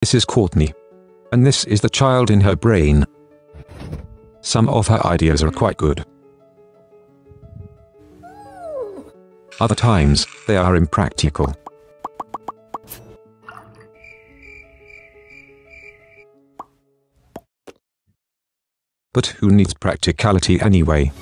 This is Courtney. And this is the child in her brain. Some of her ideas are quite good. Other times, they are impractical. But who needs practicality anyway?